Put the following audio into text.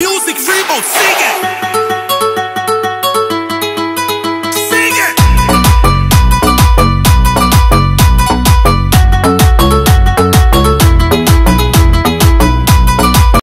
Music Reboot, sing it!